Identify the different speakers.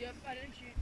Speaker 1: E aparente